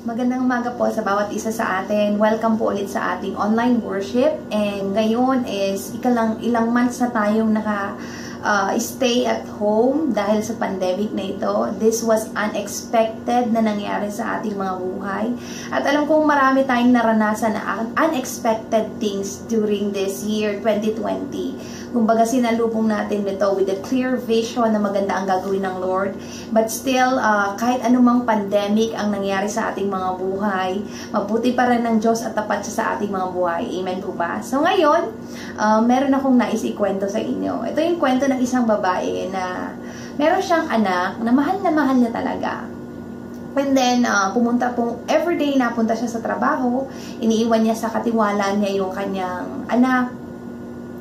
Magandang umaga po sa bawat isa sa atin. Welcome po ulit sa ating online worship. And ngayon is ikalang ilang months na tayong naka uh, stay at home dahil sa pandemic na ito. This was unexpected na nangyari sa ating mga buhay. At alam kong marami tayong naranasan na unexpected things during this year 2020 Kumbaga sinalubong natin ito with a clear vision na maganda ang gagawin ng Lord. But still, uh, kahit anumang pandemic ang nangyari sa ating mga buhay, mabuti pa rin ng Diyos at tapat siya sa ating mga buhay. Amen po ba? So ngayon, uh, meron akong nais ikwento sa inyo. Ito yung kwento ng isang babae na meron siyang anak na mahal na mahal niya talaga. And then, uh, pumunta po, everyday napunta siya sa trabaho, iniiwan niya sa katiwala niya yung kanyang anak,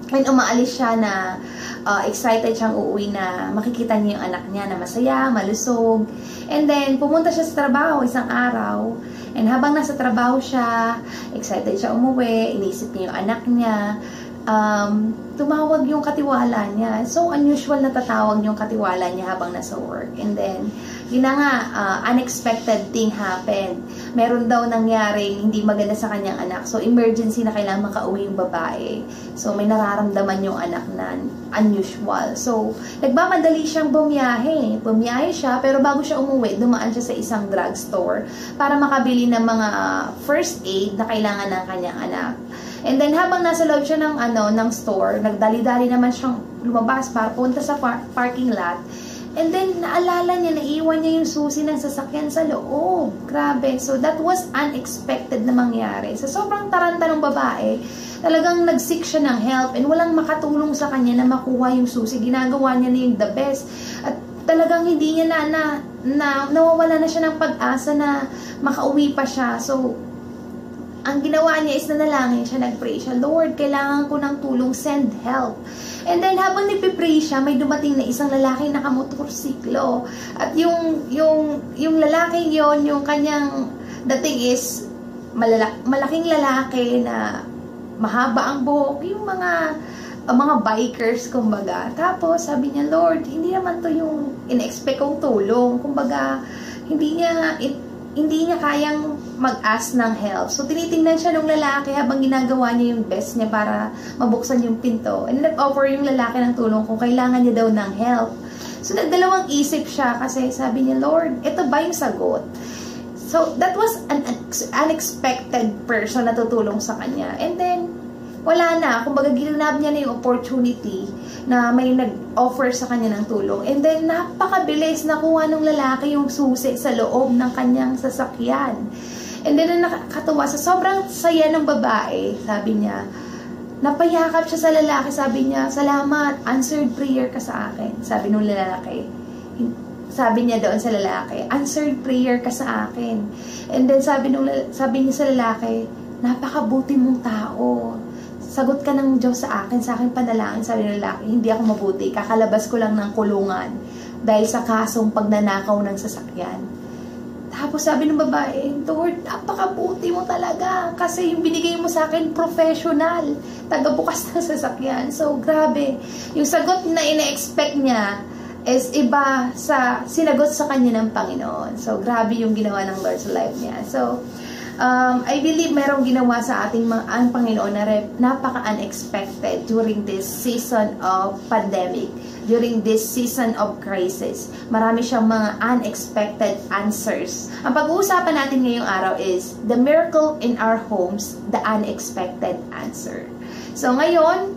And umaalis siya na uh, excited siyang uuwi na makikita niya yung anak niya na masaya, malusog. And then, pumunta siya sa trabaho isang araw. And habang nasa trabaho siya, excited siya umuwi, inisip niya yung anak niya. Um, tumawag yung katiwala niya. So unusual na tatawag yung katiwala niya habang nasa work. And then, yun na nga, uh, unexpected thing happened. Meron daw nangyari hindi maganda sa kanyang anak. So, emergency na kailangan makauwi yung babae. So, may nararamdaman yung anak na unusual. So, nagmamadali siyang bumiyahe. Bumiyahe siya, pero bago siya umuwi, dumaan siya sa isang drugstore para makabili ng mga first aid na kailangan ng kanyang anak. And then, habang nasa loob siya ng, ano, ng store, nagdali-dali naman siyang lumabas para punta sa par- parking lot And then, naalala niya, naiwan niya yung susi ng sasakyan sa loob. Grabe. So, that was unexpected na mangyari. Sa sobrang taranta ng babae, talagang nag-seek siya ng help and walang makatulong sa kanya na makuha yung susi. Ginagawa niya na yung the best. At talagang hindi niya na, na, na nawawala na siya ng pag-asa na makauwi pa siya. So, ang ginawa niya is nanalangin siya, nag-pray siya, Lord, kailangan ko ng tulong, send help. And then, habang nagpipray siya, may dumating na isang lalaki na nakamotorsiklo. At yung, yung, yung lalaki yon yung kanyang dating is malala, malaking lalaki na mahaba ang buhok, yung mga uh, mga bikers, kumbaga. Tapos, sabi niya, Lord, hindi naman to yung in-expect kong tulong. Kumbaga, hindi niya, it, hindi niya kayang mag-ask ng help. So, tinitingnan siya ng lalaki habang ginagawa niya yung best niya para mabuksan yung pinto. And nag-offer yung lalaki ng tulong kung kailangan niya daw ng help. So, nagdalawang isip siya kasi sabi niya, Lord, ito ba yung sagot? So, that was an unexpected person na tutulong sa kanya. And then, wala na. Kumbaga, ginanap niya na yung opportunity na may nag-offer sa kanya ng tulong. And then, napakabilis nakuha ng lalaki yung susi sa loob ng kanyang sasakyan. And then, nakakatuwa, sa sobrang saya ng babae, sabi niya, napayakap siya sa lalaki, sabi niya, salamat, answered prayer ka sa akin. Sabi nung lalaki, sabi niya doon sa lalaki, answered prayer ka sa akin. And then sabi nung sabi niya sa lalaki, napakabuti mong tao sagot ka ng Diyos sa akin, sa akin panalangin, sabi ng lalaki, hindi ako mabuti, kakalabas ko lang ng kulungan dahil sa kasong pagnanakaw ng sasakyan. Tapos sabi ng babae, Lord, napakabuti mo talaga kasi yung binigay mo sa akin professional, tagabukas ng sasakyan. So, grabe. Yung sagot na ina-expect niya is iba sa sinagot sa kanya ng Panginoon. So, grabe yung ginawa ng Lord sa life niya. So, um, I believe merong ginawa sa ating mga ang Panginoon na napaka-unexpected during this season of pandemic, during this season of crisis. Marami siyang mga unexpected answers. Ang pag-uusapan natin ngayong araw is the miracle in our homes, the unexpected answer. So ngayon,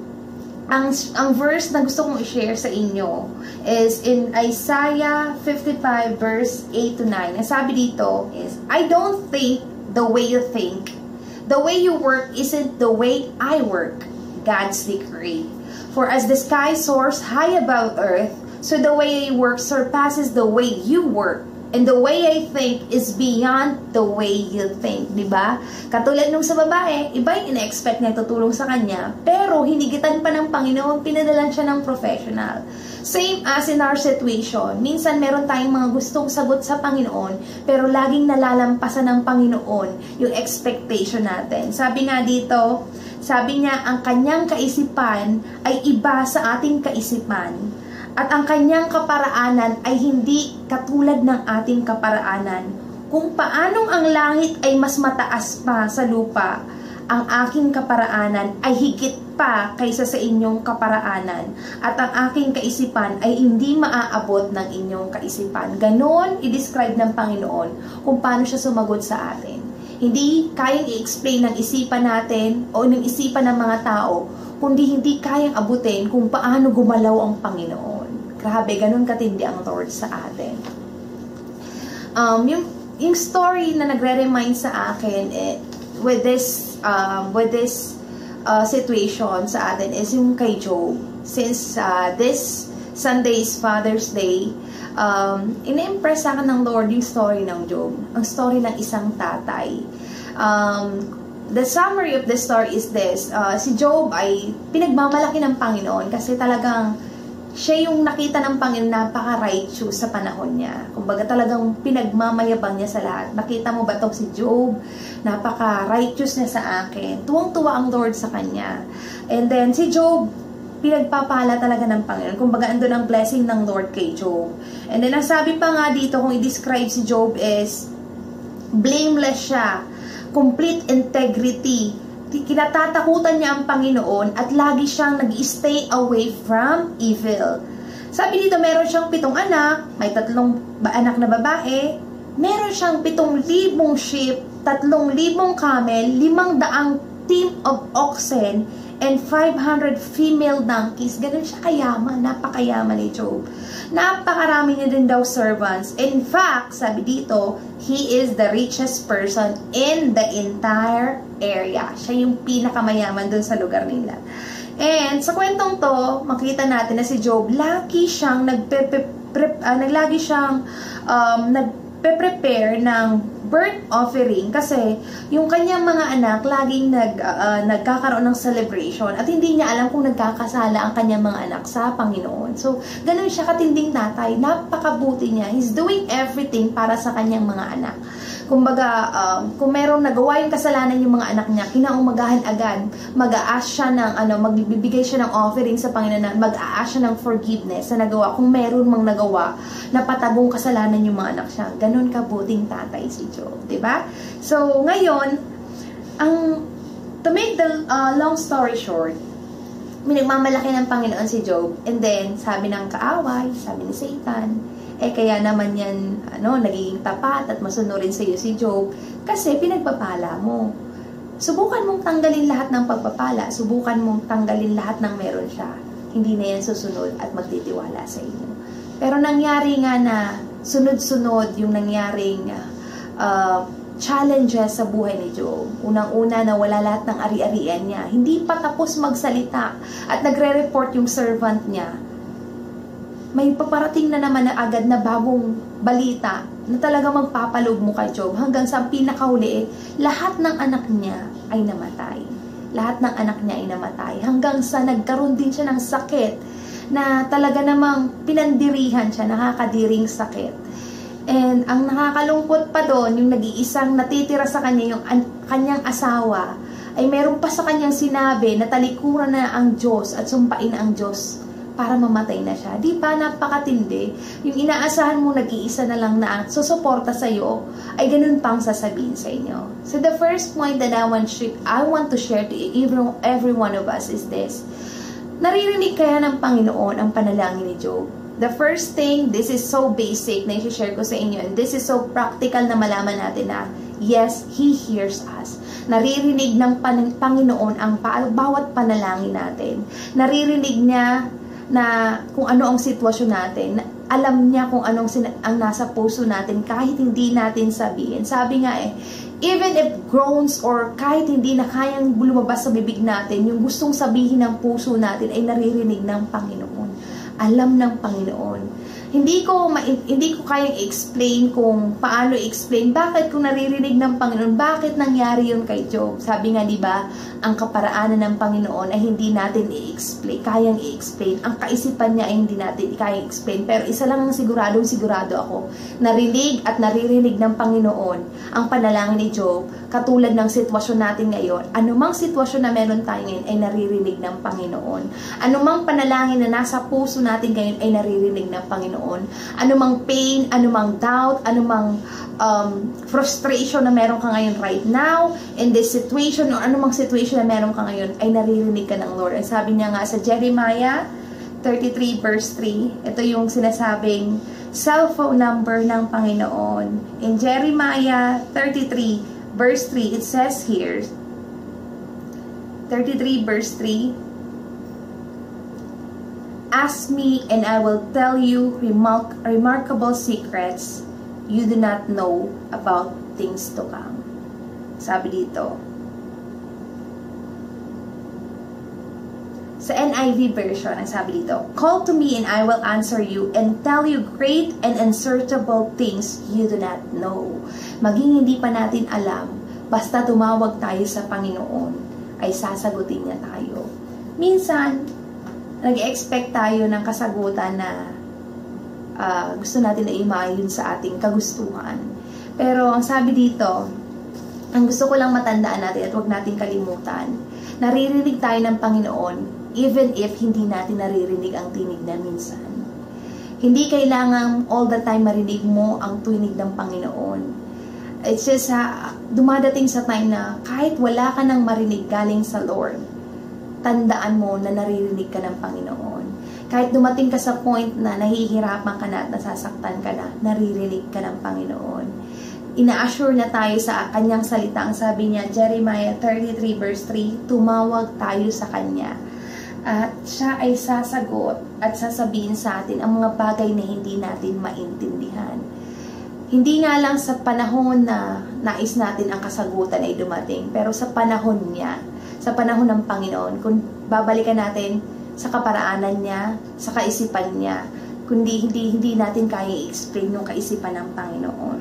ang, ang verse na gusto kong i-share sa inyo is in Isaiah 55 verse 8 to 9. Ang sabi dito is, I don't think the way you think. The way you work isn't the way I work. God's decree. For as the sky soars high above earth, so the way I work surpasses the way you work. And the way I think is beyond the way you think, di ba? Katulad nung sa babae, iba yung ina-expect niya tutulong sa kanya, pero hinigitan pa ng Panginoon, pinadalan siya ng professional. Same as in our situation, minsan meron tayong mga gustong sagot sa Panginoon, pero laging nalalampasan ng Panginoon yung expectation natin. Sabi nga dito, sabi niya, ang kanyang kaisipan ay iba sa ating kaisipan. At ang kanyang kaparaanan ay hindi katulad ng ating kaparaanan. Kung paanong ang langit ay mas mataas pa sa lupa, ang aking kaparaanan ay higit pa kaysa sa inyong kaparaanan at ang aking kaisipan ay hindi maaabot ng inyong kaisipan. Ganon i-describe ng Panginoon kung paano siya sumagot sa atin. Hindi kayang i-explain ng isipan natin o ng isipan ng mga tao, kundi hindi kayang abutin kung paano gumalaw ang Panginoon. Grabe, ganun katindi ang Lord sa atin. Um, yung, yung story na nagre-remind sa akin eh, with this um, with this uh, situation sa atin is yung kay Job. Since uh, this Sunday is Father's Day, um, ina-impress sa ng Lord yung story ng Job. Ang story ng isang tatay. Um, the summary of the story is this. Uh, si Job ay pinagmamalaki ng Panginoon kasi talagang siya yung nakita ng Panginoon napaka-righteous sa panahon niya. Kumbaga talagang pinagmamayabang niya sa lahat. Nakita mo ba to si Job? Napaka-righteous niya sa akin. Tuwang-tuwa ang Lord sa kanya. And then si Job, pinagpapala talaga ng Panginoon. Kumbaga andun ang blessing ng Lord kay Job. And then ang sabi pa nga dito kung i-describe si Job is blameless siya. Complete integrity kinatatakutan niya ang Panginoon at lagi siyang nag stay away from evil. Sabi dito, meron siyang pitong anak, may tatlong anak na babae, meron siyang pitong libong sheep, tatlong libong camel, limang daang team of oxen, and 500 female donkeys. Ganun siya kayaman, napakayaman ni Job. Napakarami niya din daw servants. In fact, sabi dito, he is the richest person in the entire area. Siya yung pinakamayaman dun sa lugar nila. And sa kwentong to, makita natin na si Job, lagi siyang nagpe, uh, naglagi siyang um, nagpe-prepare ng birth offering kasi yung kanyang mga anak laging nag, uh, nagkakaroon ng celebration at hindi niya alam kung nagkakasala ang kanyang mga anak sa Panginoon. So, ganun siya katinding tatay. Napakabuti niya. He's doing everything para sa kanyang mga anak. Kumbaga, um, kung merong nagawa yung kasalanan yung mga anak niya, kinaumagahan agad, mag-a-ask siya ng, ano, magbibigay siya ng offering sa Panginoon, mag-a-ask siya ng forgiveness sa nagawa, kung meron mang nagawa na patagong kasalanan yung mga anak siya. Ganon kabuting tatay si Job, ba? So, ngayon, ang, to make the uh, long story short, minagmamalaki ng Panginoon si Job, and then, sabi ng kaaway, sabi ni Satan, eh kaya naman yan, ano, nagiging tapat at masunurin sa iyo si Job kasi pinagpapala mo. Subukan mong tanggalin lahat ng pagpapala. Subukan mong tanggalin lahat ng meron siya. Hindi na yan susunod at magtitiwala sa inyo. Pero nangyari nga na sunod-sunod yung nangyaring uh, challenges sa buhay ni Job. Unang-una na wala lahat ng ari-arian niya. Hindi pa tapos magsalita at nagre-report yung servant niya may paparating na naman na agad na bagong balita na talaga magpapalog mo kay Job hanggang sa pinakahuli eh, lahat ng anak niya ay namatay. Lahat ng anak niya ay namatay hanggang sa nagkaroon din siya ng sakit na talaga namang pinandirihan siya, nakakadiring sakit. And ang nakakalungkot pa doon, yung nag-iisang natitira sa kanya, yung an- kanyang asawa, ay meron pa sa kanyang sinabi na talikuran na ang Diyos at sumpain ang Diyos para mamatay na siya. Di ba napakatindi? Yung inaasahan mo nag-iisa na lang na susuporta sa iyo, ay ganun pang sasabihin sa inyo. So the first point that I want, to, I want to share to every, every one of us is this. Naririnig kaya ng Panginoon ang panalangin ni Job? The first thing, this is so basic na i-share ko sa inyo, and this is so practical na malaman natin na, yes, He hears us naririnig ng Panginoon ang bawat panalangin natin. Naririnig niya na kung ano ang sitwasyon natin, alam niya kung anong ang nasa puso natin kahit hindi natin sabihin. Sabi nga eh, even if groans or kahit hindi na kayang lumabas sa bibig natin, yung gustong sabihin ng puso natin ay naririnig ng Panginoon. Alam ng Panginoon hindi ko hindi ko kayang explain kung paano explain bakit kung naririnig ng Panginoon bakit nangyari yun kay Job? Sabi nga di ba ang kaparaanan ng Panginoon ay hindi natin i-explain kayang i-explain. Ang kaisipan niya ay hindi natin kayang i-explain. Pero isa lang ang siguradong sigurado ako narinig at naririnig ng Panginoon ang panalangin ni Job katulad ng sitwasyon natin ngayon. Anumang sitwasyon na meron tayo ngayon ay naririnig ng Panginoon. Anumang panalangin na nasa puso natin ngayon ay naririnig ng Panginoon Panginoon. Anumang pain, anumang doubt, anumang um, frustration na meron ka ngayon right now, in this situation, o anumang situation na meron ka ngayon, ay naririnig ka ng Lord. And sabi niya nga sa Jeremiah 33 verse 3, ito yung sinasabing cellphone number ng Panginoon. In Jeremiah 33 verse 3, it says here, 33 verse 3, Ask me and I will tell you remark remarkable secrets you do not know about things to come. Sabi dito. Sa NIV version, ang sabi dito, Call to me and I will answer you and tell you great and unsearchable things you do not know. Maging hindi pa natin alam, basta tumawag tayo sa Panginoon, ay sasagutin niya tayo. Minsan, nag-expect tayo ng kasagutan na uh, gusto natin na imayon sa ating kagustuhan. Pero ang sabi dito, ang gusto ko lang matandaan natin at huwag natin kalimutan, naririnig tayo ng Panginoon even if hindi natin naririnig ang tinig na minsan. Hindi kailangan all the time marinig mo ang tunig ng Panginoon. It's just uh, dumadating sa time na kahit wala ka nang marinig galing sa Lord, tandaan mo na naririnig ka ng Panginoon. Kahit dumating ka sa point na nahihirapan ka na at nasasaktan ka na, naririnig ka ng Panginoon. Ina-assure na tayo sa kanyang salita. Ang sabi niya, Jeremiah 33 verse 3, tumawag tayo sa kanya. At siya ay sasagot at sasabihin sa atin ang mga bagay na hindi natin maintindihan. Hindi nga lang sa panahon na nais natin ang kasagutan ay dumating, pero sa panahon niya, sa panahon ng Panginoon. Kung babalikan natin sa kaparaanan niya, sa kaisipan niya, kundi hindi, hindi natin kaya i-explain yung kaisipan ng Panginoon.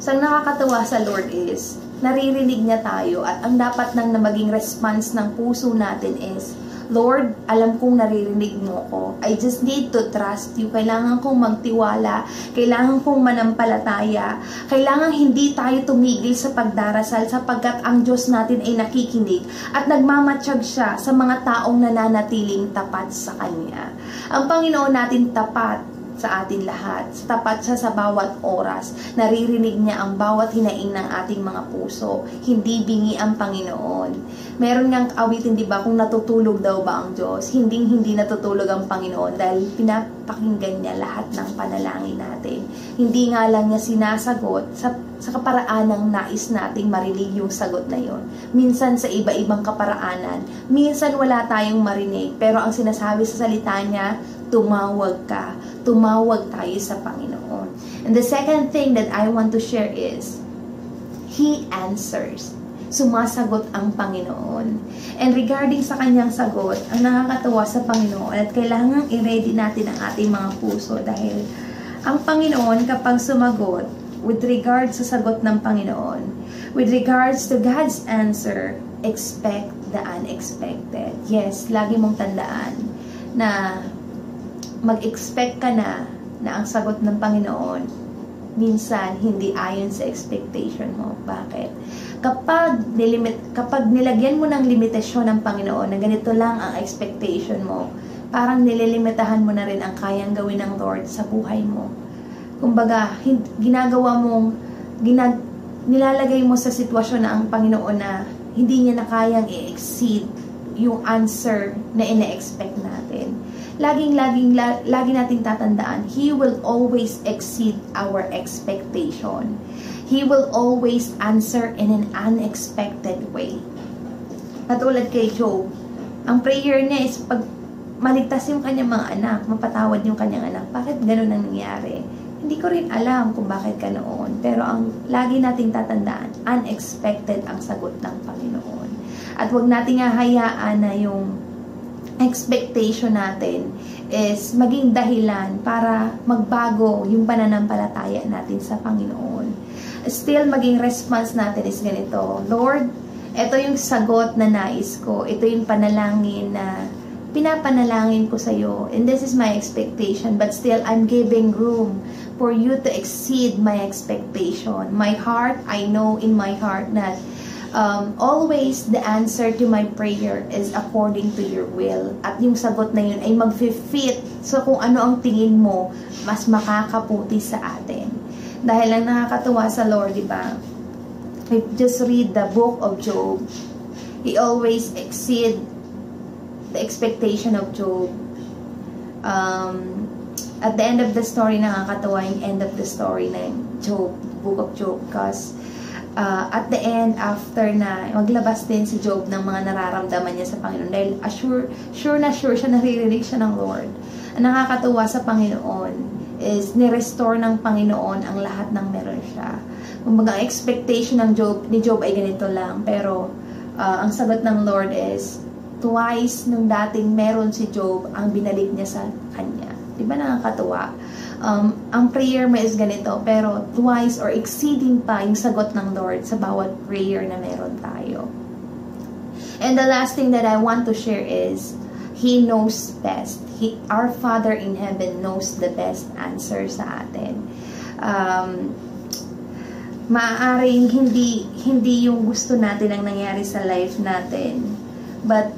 So, nakakatawa sa Lord is, naririnig niya tayo at ang dapat nang na maging response ng puso natin is, Lord, alam kong naririnig mo ko. I just need to trust you. Kailangan kong magtiwala. Kailangan kong manampalataya. Kailangan hindi tayo tumigil sa pagdarasal sapagkat ang Diyos natin ay nakikinig at nagmamatsyag siya sa mga taong nananatiling tapat sa Kanya. Ang Panginoon natin tapat sa atin lahat. Tapat siya sa bawat oras. Naririnig niya ang bawat hinaing ng ating mga puso. Hindi bingi ang Panginoon. Meron ngang awitin, di ba, kung natutulog daw ba ang Diyos? Hindi hindi natutulog ang Panginoon dahil pinapakinggan niya lahat ng panalangin natin. Hindi nga lang niya sinasagot sa, sa kaparaan ng nais nating marinig yung sagot na yon. Minsan sa iba-ibang kaparaanan, minsan wala tayong marinig, pero ang sinasabi sa salita niya, tumawag ka. Tumawag tayo sa Panginoon. And the second thing that I want to share is, He answers. Sumasagot ang Panginoon. And regarding sa kanyang sagot, ang nakakatawa sa Panginoon at kailangan i-ready natin ang ating mga puso dahil ang Panginoon kapag sumagot with regard sa sagot ng Panginoon, with regards to God's answer, expect the unexpected. Yes, lagi mong tandaan na mag-expect ka na na ang sagot ng Panginoon minsan hindi ayon sa expectation mo. Bakit? Kapag, nilimit, kapag nilagyan mo ng limitasyon ng Panginoon na ganito lang ang expectation mo, parang nililimitahan mo na rin ang kayang gawin ng Lord sa buhay mo. Kumbaga, ginagawa mong, ginag, nilalagay mo sa sitwasyon na ang Panginoon na hindi niya na kayang i-exceed yung answer na ina-expect natin laging laging la, lagi nating tatandaan, He will always exceed our expectation. He will always answer in an unexpected way. Katulad kay Job, ang prayer niya is pag maligtas yung kanyang mga anak, mapatawad yung kanyang anak. Bakit ganun ang nangyari? Hindi ko rin alam kung bakit ka noon. Pero ang lagi nating tatandaan, unexpected ang sagot ng Panginoon. At huwag nating hahayaan na yung expectation natin is maging dahilan para magbago yung pananampalataya natin sa Panginoon. Still, maging response natin is ganito, Lord, ito yung sagot na nais ko. Ito yung panalangin na pinapanalangin ko sa iyo. And this is my expectation. But still, I'm giving room for you to exceed my expectation. My heart, I know in my heart that um, always the answer to my prayer is according to your will. At yung sagot na yun ay mag-fit so kung ano ang tingin mo, mas makakaputi sa atin. Dahil lang nakakatuwa sa Lord, di ba? I just read the book of Job. He always exceed the expectation of Job. Um, at the end of the story, nakakatawa yung end of the story ng Job, book of Job, because uh, at the end, after na maglabas din si Job ng mga nararamdaman niya sa Panginoon, dahil assure, sure na sure siya, naririnig siya ng Lord. Ang nakakatuwa sa Panginoon is ni-restore ng Panginoon ang lahat ng meron siya. Kumbaga, ang expectation ng Job, ni Job ay ganito lang, pero uh, ang sagot ng Lord is, twice nung dating meron si Job, ang binalik niya sa kanya. Di ba nakakatuwa? Um, ang prayer mo is ganito, pero twice or exceeding pa yung sagot ng Lord sa bawat prayer na meron tayo. And the last thing that I want to share is, He knows best. He, our Father in Heaven knows the best answer sa atin. Um, maaaring hindi hindi yung gusto natin ang nangyari sa life natin but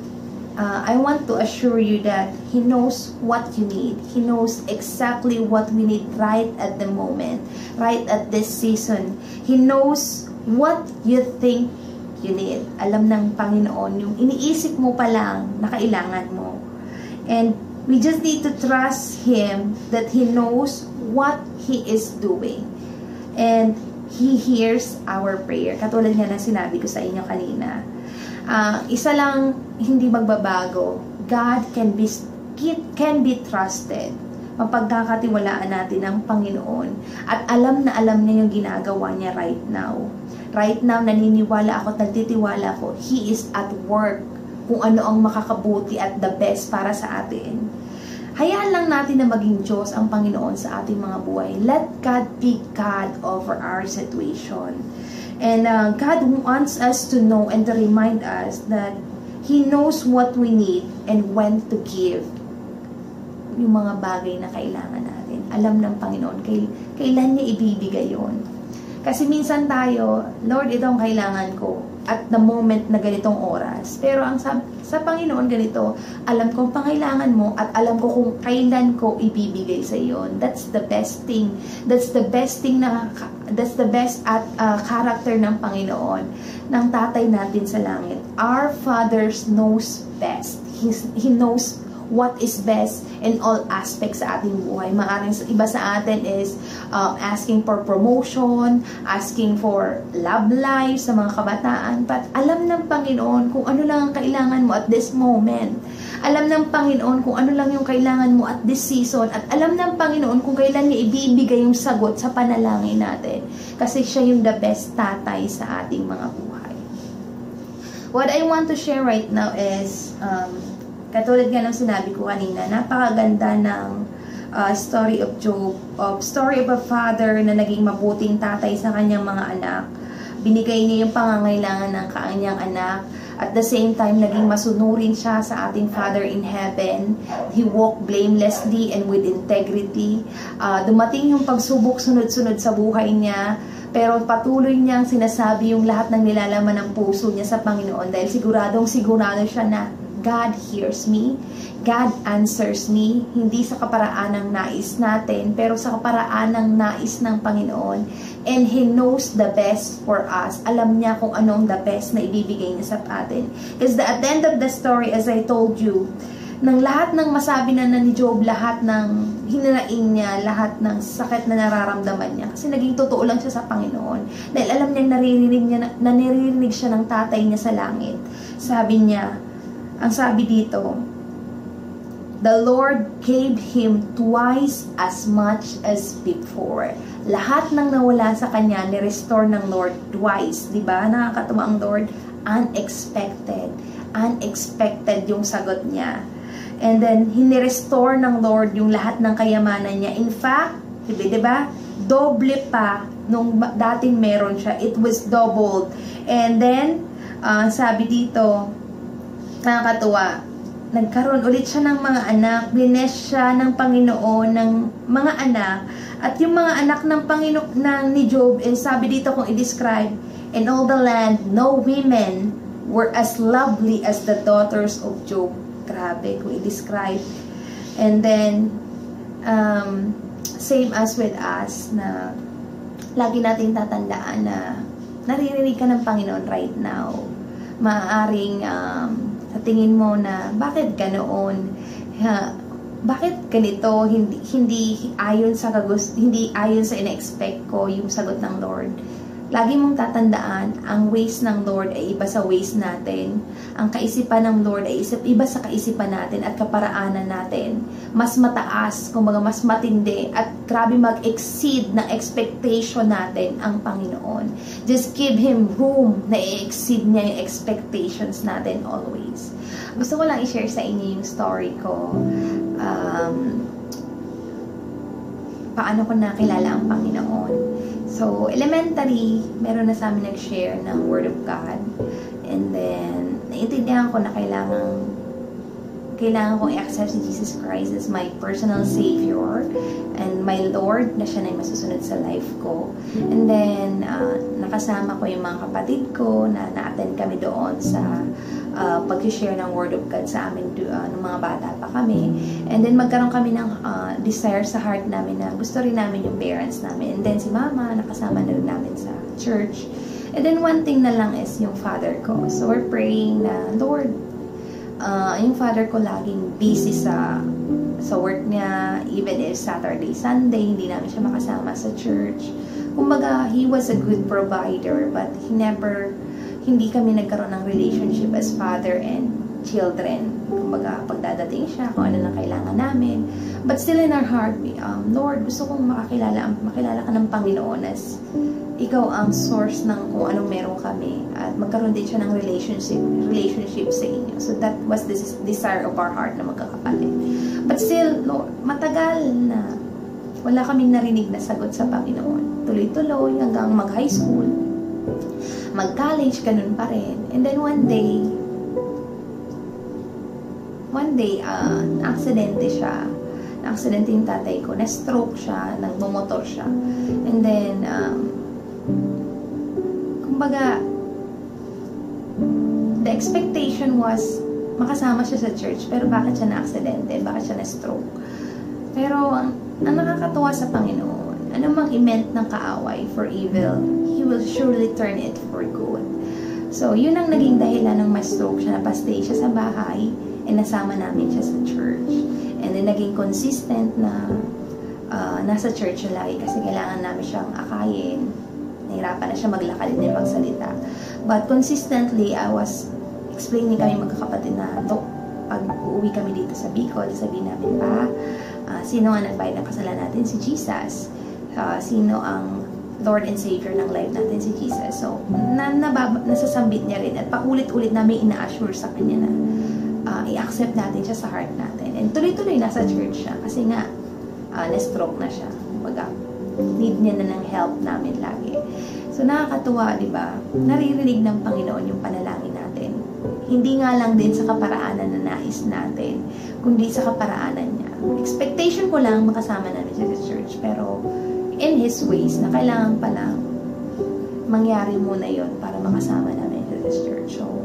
uh, I want to assure you that He knows what you need. He knows exactly what we need right at the moment, right at this season. He knows what you think you need. Alam ng Panginoon yung iniisip mo pa lang na kailangan mo. And we just need to trust Him that He knows what He is doing. And He hears our prayer. Katulad nga na sinabi ko sa inyo kanina. Uh, isa lang hindi magbabago. God can be can be trusted. Mapagkakatiwalaan natin ang Panginoon. At alam na alam niya yung ginagawa niya right now. Right now, naniniwala ako at nagtitiwala ako, He is at work kung ano ang makakabuti at the best para sa atin. Hayaan lang natin na maging Diyos ang Panginoon sa ating mga buhay. Let God be God over our situation. And uh, God wants us to know and to remind us that He knows what we need and when to give yung mga bagay na kailangan natin. Alam ng Panginoon, kail, kailan niya ibibigay yon. Kasi minsan tayo, Lord, ito ang kailangan ko at the moment na ganitong oras. Pero ang sa, sa Panginoon ganito, alam ko ang pangailangan mo at alam ko kung kailan ko ibibigay sa iyo. That's the best thing. That's the best thing na that's the best at uh, character ng Panginoon ng tatay natin sa langit. Our Father knows best. He's, he knows what is best in all aspects sa ating buhay. Maaring iba sa atin is uh, asking for promotion, asking for love life sa mga kabataan. But alam ng Panginoon kung ano lang ang kailangan mo at this moment. Alam ng Panginoon kung ano lang yung kailangan mo at this season. At alam ng Panginoon kung kailan niya ibibigay yung sagot sa panalangin natin. Kasi siya yung the best tatay sa ating mga buhay. What I want to share right now is um, Katulad nga ng sinabi ko kanina, napakaganda ng uh, story of Job, of story of a father na naging mabuting tatay sa kanyang mga anak. Binigay niya yung pangangailangan ng kanyang anak. At the same time, naging masunurin siya sa ating Father in Heaven. He walked blamelessly and with integrity. Uh, dumating yung pagsubok sunod-sunod sa buhay niya. Pero patuloy niyang sinasabi yung lahat ng nilalaman ng puso niya sa Panginoon dahil siguradong sigurado siya na God hears me. God answers me. Hindi sa kaparaan ng nais natin, pero sa kaparaan ng nais ng Panginoon. And He knows the best for us. Alam niya kung anong the best na ibibigay niya sa atin. Because at the end of the story, as I told you, ng lahat ng masabi na, na ni Job, lahat ng hinanaing niya, lahat ng sakit na nararamdaman niya. Kasi naging totoo lang siya sa Panginoon. Dahil alam niya, naririnig, niya, naririnig siya ng tatay niya sa langit. Sabi niya, ang sabi dito, The Lord gave him twice as much as before. Lahat ng nawala sa kanya, ni-restore ng Lord twice. Di ba? Nakakatawa ang Lord. Unexpected. Unexpected yung sagot niya. And then, hinirestore ng Lord yung lahat ng kayamanan niya. In fact, di ba? Doble pa nung dating meron siya. It was doubled. And then, uh, sabi dito, nakakatuwa. Nagkaroon ulit siya ng mga anak, blines siya ng Panginoon ng mga anak, At yung mga anak ng Panginoon na ni Job, eh, sabi dito kung i-describe, in all the land, no women were as lovely as the daughters of Job. Grabe kung i-describe. And then, um, same as with us na lagi nating tatandaan na naririnig ka ng Panginoon right now. Maaaring um, tingin mo na bakit ganoon? Ha, bakit ganito hindi hindi ayon sa kagust hindi ayon sa ina-expect ko yung sagot ng Lord Lagi mong tatandaan, ang ways ng Lord ay iba sa ways natin. Ang kaisipan ng Lord ay iba sa kaisipan natin at kaparaanan natin. Mas mataas, kumbaga mas matindi, at grabe mag-exceed ng expectation natin ang Panginoon. Just give Him room na i-exceed niya yung expectations natin always. Gusto ko lang i-share sa inyo yung story ko. Um, paano ko nakilala ang Panginoon So, elementary, meron na sa amin nag-share ng Word of God. And then, naintindihan ko na kailangan kailangan kong i-accept si Jesus Christ as my personal Savior and my Lord na siya na yung masusunod sa life ko. And then, uh, nakasama ko yung mga kapatid ko na na-attend kami doon sa uh, pag-share ng Word of God sa amin uh, ng mga bata pa kami. And then magkaroon kami ng uh, desire sa heart namin na gusto rin namin yung parents namin. And then si mama, nakasama na rin namin sa church. And then one thing na lang is yung father ko. So we're praying na, Lord, uh, yung father ko laging busy sa sa work niya, even if Saturday, Sunday, hindi namin siya makasama sa church. Kumbaga, he was a good provider, but he never hindi kami nagkaroon ng relationship as father and children. Kumbaga, pagdadating siya, kung ano na kailangan namin. But still in our heart, we, um, Lord, gusto kong makakilala, makilala ka ng Panginoon as ikaw ang source ng kung anong meron kami at magkaroon din siya ng relationship relationship sa inyo. So that was the desire of our heart na magkakapatid. But still, Lord, matagal na wala kaming narinig na sagot sa Panginoon. Tuloy-tuloy hanggang mag-high school mag-college, ganun pa rin. And then one day, one day, uh, aksidente siya. Na-aksidente yung tatay ko. Na-stroke siya, nagbumotor siya. And then, um, kumbaga, the expectation was makasama siya sa church. Pero bakit siya na-aksidente? Bakit siya na-stroke? Pero, ang, ang nakakatuwa sa Panginoon, ano mang i-meant ng kaaway for evil, He will surely turn it for good. So, yun ang naging dahilan ng ma-stroke siya, napastay siya sa bahay, and nasama namin siya sa church. And then, naging consistent na uh, nasa church siya lagi kasi kailangan namin siyang akayin. Nahirapan na siya maglakad din magsalita. But consistently, I was explaining kami magkakapatid na, Dok, pag uuwi kami dito sa Bicol, sabihin namin pa, uh, sino ang nagbayad ng kasalanan natin? Si Jesus. Uh, sino ang Lord and Savior ng life natin si Jesus. So, na, nabab, nasasambit niya rin at paulit-ulit namin ina-assure sa kanya na uh, i-accept natin siya sa heart natin. And tuloy-tuloy nasa church siya kasi nga uh, na-stroke na siya. Baga, need niya na ng help namin lagi. So, nakakatuwa, di ba? Naririnig ng Panginoon yung panalangin natin. Hindi nga lang din sa kaparaanan na nais natin, kundi sa kaparaanan niya. Expectation ko lang makasama namin siya sa church, pero in His ways na kailangan pala mangyari muna yon para makasama namin sa church. So,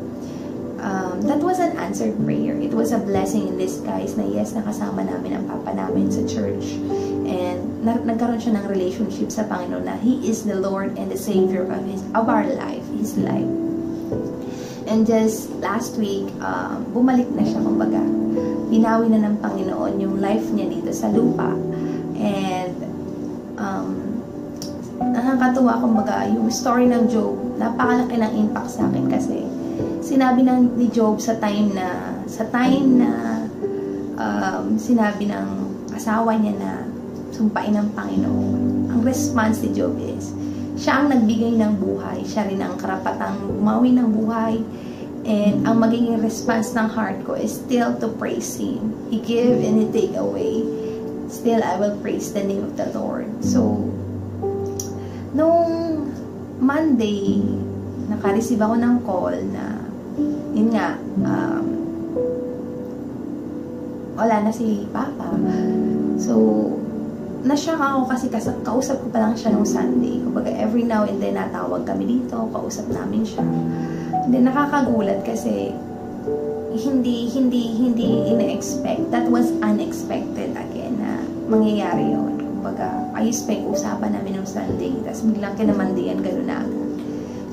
um, that was an answered prayer. It was a blessing in disguise na yes, nakasama namin ang papa namin sa church. And na nagkaroon siya ng relationship sa Panginoon na He is the Lord and the Savior of, his, of our life, His life. And just last week, um, bumalik na siya, kumbaga. Binawi na ng Panginoon yung life niya dito sa lupa. And um, nakakatuwa kumbaga yung story ng Job napakalaki ng impact sa akin kasi sinabi ng ni Job sa time na sa time na um, sinabi ng asawa niya na sumpain ng Panginoon. Ang response ni Job is siya ang nagbigay ng buhay. Siya rin ang karapatang gumawi ng buhay. And ang magiging response ng heart ko is still to praise Him. He give and He take away. Still I will praise the name of the Lord. So, nung Monday, naka-receive ako ng call na, yun nga, um, wala na si Papa. So, nashock ako kasi kas- kausap ko pa lang siya nung Sunday. Kumbaga, every now and then natawag kami dito, kausap namin siya. Hindi, nakakagulat kasi hindi, hindi, hindi ina-expect. That was unexpected again na mangyayari yun. Kumbaga, ayos pa yung usapan namin nung Sunday. Tapos biglang kinamandian, gano'n na agad.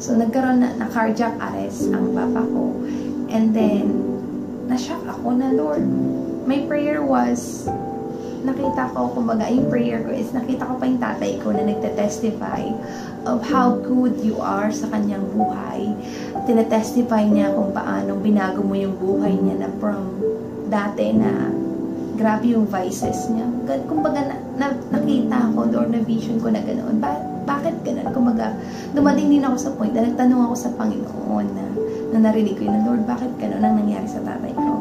So, nagkaroon na, na cardiac arrest ang papa ko. And then, na-shock ako na, Lord, my prayer was nakita ko, kumbaga, yung prayer ko is, nakita ko pa yung tatay ko na nagte-testify of how good you are sa kanyang buhay. Tinetestify niya kung paano binago mo yung buhay niya na from dati na grabe yung vices niya. Kumbaga, na, na, nakita ko or na vision ko na ganoon. Ba, bakit ganoon? Kumbaga, dumating din ako sa point na nagtanong ako sa Panginoon na, na narinig ko yun, Lord, bakit ganoon ang nangyari sa tatay ko?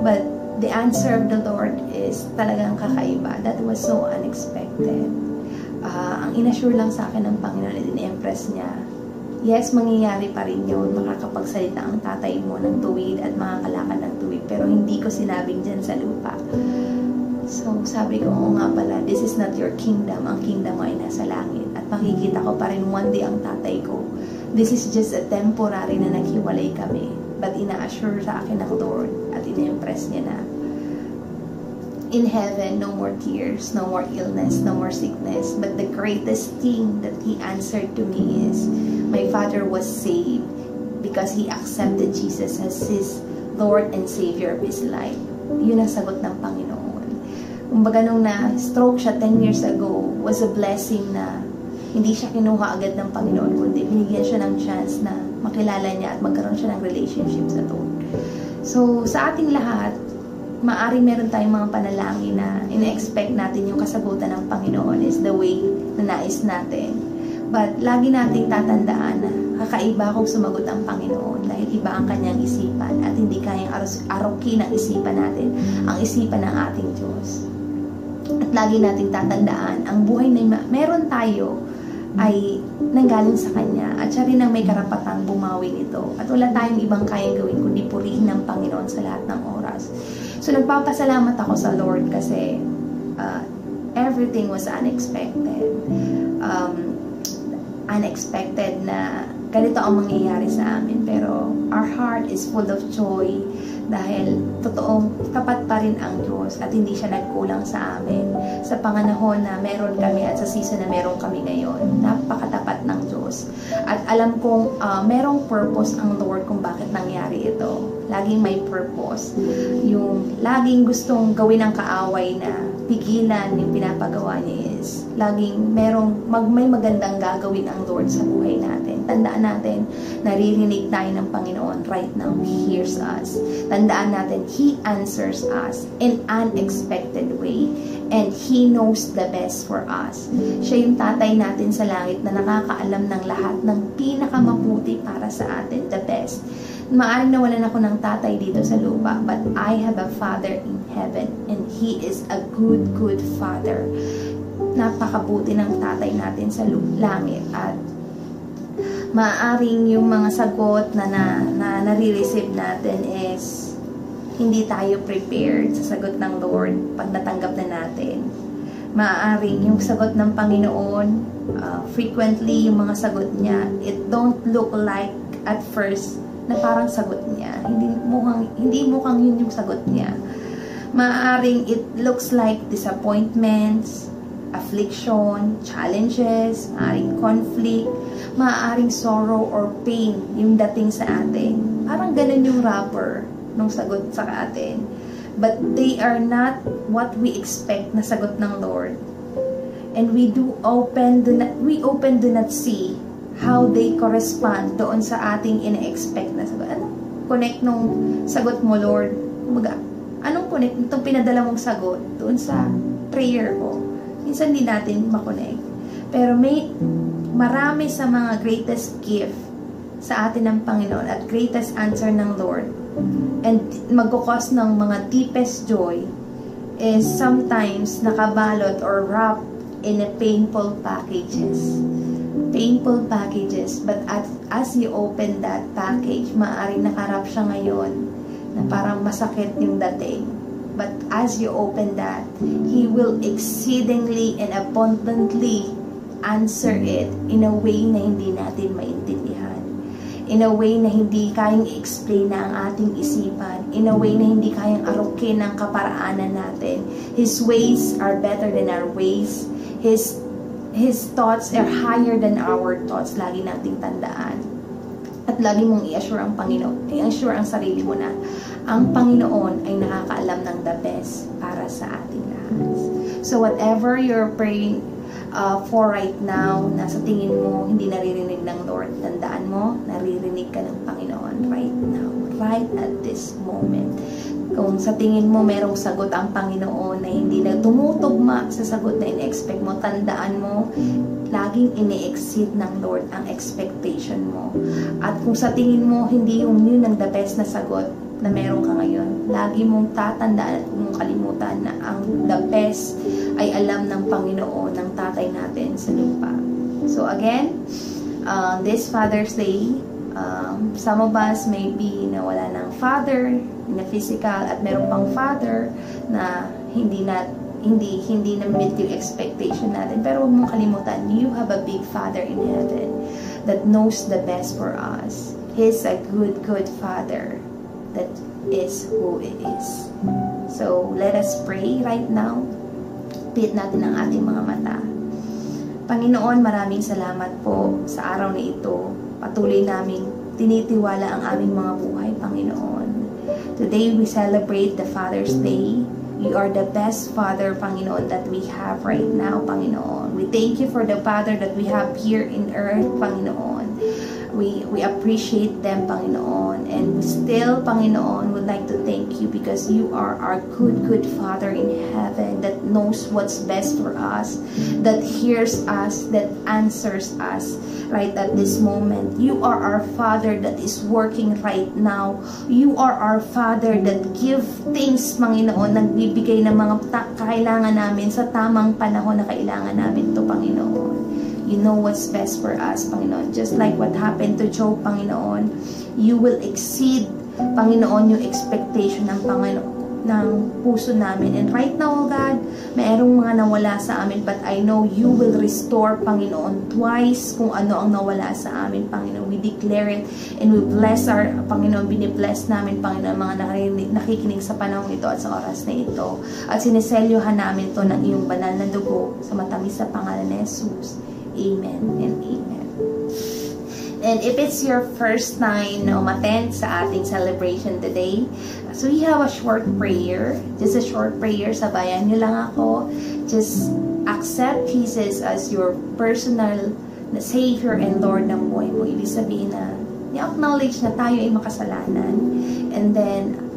But, the answer of the Lord is talagang kakaiba. That was so unexpected. Uh, ang inassure lang sa akin ng Panginoon at in-impress niya, yes, mangyayari pa rin yun. Makakapagsalita ang tatay mo ng tuwid at makakalakad ng tuwid. Pero hindi ko sinabing dyan sa lupa. So, sabi ko, oo nga pala, this is not your kingdom. Ang kingdom mo ay nasa langit. Makikita ko pa rin one day ang tatay ko. This is just a temporary na naghiwalay kami. But ina-assure sa akin ng Lord at ina-impress niya na in heaven, no more tears, no more illness, no more sickness. But the greatest thing that He answered to me is, my father was saved because he accepted Jesus as his Lord and Savior of his life. Yun ang sagot ng Panginoon. Kumbaga nung na-stroke siya 10 years ago, was a blessing na hindi siya kinuha agad ng Panginoon, kundi binigyan siya ng chance na makilala niya at magkaroon siya ng relationship sa Lord. So, sa ating lahat, maari meron tayong mga panalangin na ina-expect natin yung kasagutan ng Panginoon is the way na nais natin. But lagi nating tatandaan na kakaiba kung sumagot ang Panginoon dahil iba ang kanyang isipan at hindi kayang arokin ang isipan natin, ang isipan ng ating Diyos. At lagi nating tatandaan, ang buhay na meron tayo ay nanggaling sa Kanya at siya rin ang may karapatang bumawi nito. At wala tayong ibang kayang gawin kundi purihin ng Panginoon sa lahat ng oras. So, nagpapasalamat ako sa Lord kasi uh, everything was unexpected. Um, unexpected na ganito ang mangyayari sa amin. Pero our heart is full of joy dahil totoong tapat pa rin ang Diyos at hindi siya nagkulang sa amin sa panganahon na meron kami at sa season na meron kami ngayon. Napakatapat ng Diyos. At alam kong uh, merong purpose ang Lord kung bakit nangyari ito laging may purpose. Yung laging gustong gawin ng kaaway na pigilan yung pinapagawa niya is laging merong mag, may magandang gagawin ang Lord sa buhay natin. Tandaan natin, naririnig tayo ng Panginoon right now. He hears us. Tandaan natin, He answers us in unexpected way and He knows the best for us. Siya yung tatay natin sa langit na nakakaalam ng lahat ng pinakamabuti para sa atin, the best maaring nawalan ako ng tatay dito sa lupa, but I have a father in heaven, and He is a good, good father. Napakabuti ng tatay natin sa langit, at maaring yung mga sagot na, na, na nare-receive natin is hindi tayo prepared sa sagot ng Lord pag natanggap na natin. Maaring yung sagot ng Panginoon, uh, frequently yung mga sagot niya, it don't look like at first na parang sagot niya. Hindi mukhang, hindi mukhang yun yung sagot niya. Maaring it looks like disappointments, affliction, challenges, maaring conflict, maaring sorrow or pain yung dating sa atin. Parang ganun yung wrapper nung sagot sa atin. But they are not what we expect na sagot ng Lord. And we do open, do not, we open do not see how they correspond doon sa ating ina-expect na sagot. Ano? Connect nung sagot mo, Lord. Kumaga, anong connect itong pinadala mong sagot doon sa prayer ko? Minsan hindi natin makonect. Pero may marami sa mga greatest gift sa atin ng Panginoon at greatest answer ng Lord and magkukos ng mga deepest joy is sometimes nakabalot or wrapped in a painful packages painful packages. But as, as you open that package, maaaring nakarap siya ngayon na parang masakit yung dating. But as you open that, He will exceedingly and abundantly answer it in a way na hindi natin maintindihan. In a way na hindi kayang explain na ang ating isipan. In a way na hindi kayang arukin ang kaparaanan natin. His ways are better than our ways. His His thoughts are higher than our thoughts. Lagi nating tandaan. At lagi mong i-assure ang Panginoon, i-assure ang sarili mo na ang Panginoon ay nakakaalam ng the best para sa ating lahat. So whatever you're praying uh, for right now, na sa tingin mo hindi naririnig ng Lord, tandaan mo, naririnig ka ng Panginoon right now, right at this moment. Kung sa tingin mo merong sagot ang Panginoon na hindi na tumutugma sa sagot na in-expect mo, tandaan mo, laging ini-exceed ng Lord ang expectation mo. At kung sa tingin mo, hindi yung yun ang the best na sagot na meron ka ngayon, lagi mong tatandaan at mong kalimutan na ang the best ay alam ng Panginoon, ng tatay natin sa lupa. So again, uh, this Father's Day, um, some of us may be na wala ng father, na physical at meron pang father na hindi na hindi hindi na meet yung expectation natin. Pero huwag mong kalimutan you have a big father in heaven that knows the best for us. He's a good good father that is who it is. So let us pray right now pit natin ang ating mga mata Panginoon, maraming salamat po sa araw na ito. Patuloy naming tinitiwala ang aming mga buhay, Panginoon. Today we celebrate the Father's Day. You are the best Father, Panginoon, that we have right now, Panginoon. We thank you for the Father that we have here in earth, Panginoon. We, we appreciate them, Panginoon. And we still, Panginoon, would like to thank you because you are our good, good Father in heaven that knows what's best for us, that hears us, that answers us right at this moment. You are our Father that is working right now. You are our Father that give things, Panginoon, nagbibigay ng mga kailangan namin sa tamang panahon na kailangan namin to Panginoon. You know what's best for us, Panginoon. Just like what happened to Job, Panginoon, you will exceed, Panginoon, yung expectation ng Panginoon ng puso namin. And right now, God, mayroong mga nawala sa amin, but I know you will restore, Panginoon, twice kung ano ang nawala sa amin, Panginoon. We declare it and we bless our, Panginoon, binibless namin, Panginoon, mga nakikinig sa panahon ito at sa oras na ito. At siniselyohan namin to ng iyong banal na dugo sa matamis sa pangalan ni Jesus. Amen and amen. And if it's your first time na umattend sa ating celebration today, so we have a short prayer. Just a short prayer. Sabayan nyo lang ako. Just accept Jesus as your personal na Savior and Lord ng buhay mo. Ibig sabihin na ni-acknowledge na tayo ay makasalanan. And then,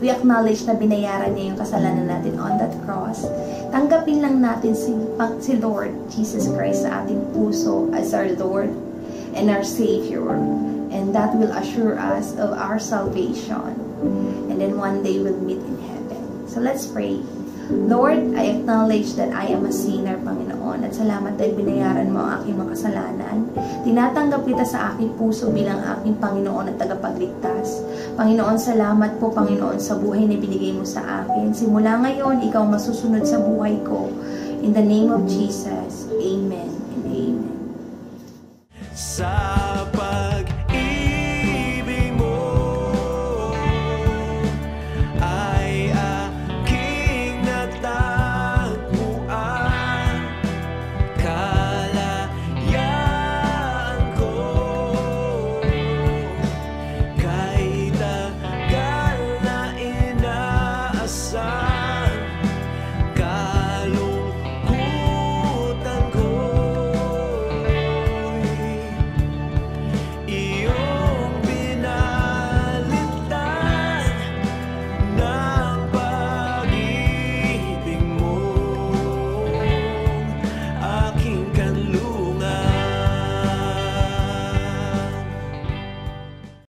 we acknowledge na binayaran niya yung kasalanan natin on that cross. Tanggapin lang natin si, si Lord Jesus Christ sa ating puso as our Lord and our Savior. And that will assure us of our salvation. And then one day we'll meet in heaven. So let's pray. Lord, I acknowledge that I am a sinner, Panginoon, at salamat dahil binayaran mo ang aking makasalanan. Tinatanggap kita sa aking puso bilang aking Panginoon at tagapagligtas. Panginoon, salamat po, Panginoon, sa buhay na binigay mo sa akin. Simula ngayon, ikaw masusunod sa buhay ko. In the name of Jesus, Amen and Amen. Sa